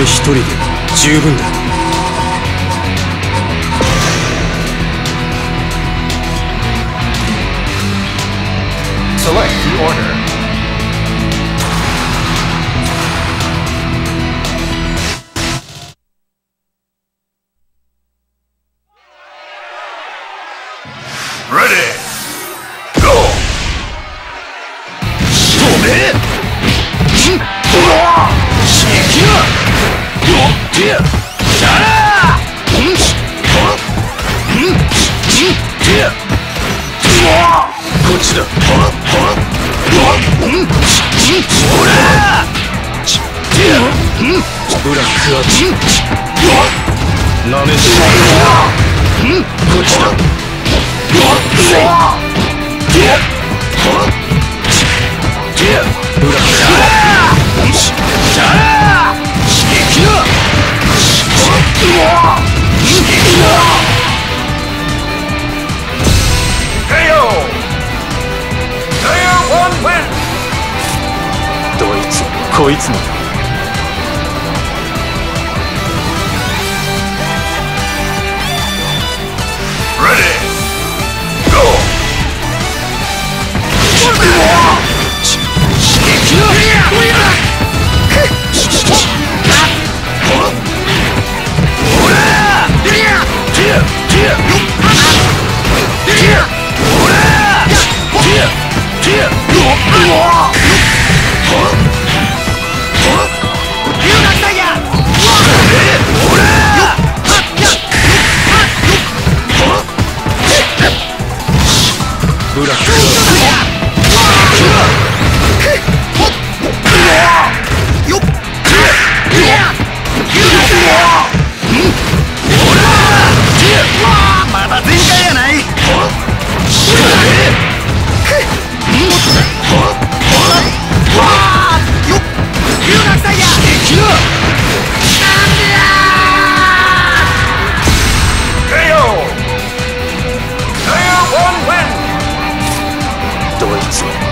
俺一人で十分だ Select the order. Ready! Go! Stop it! 死ぬこちいつも。うわっ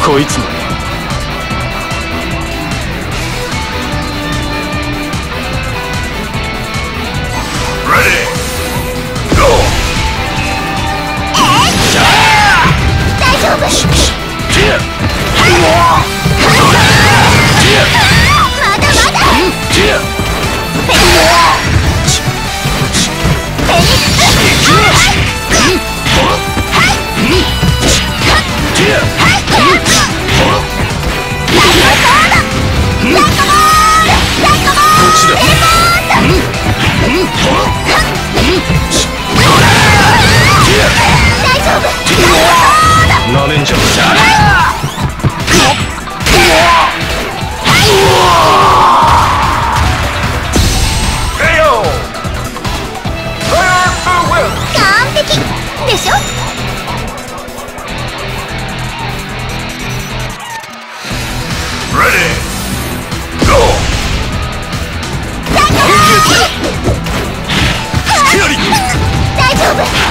こいつも。大丈夫。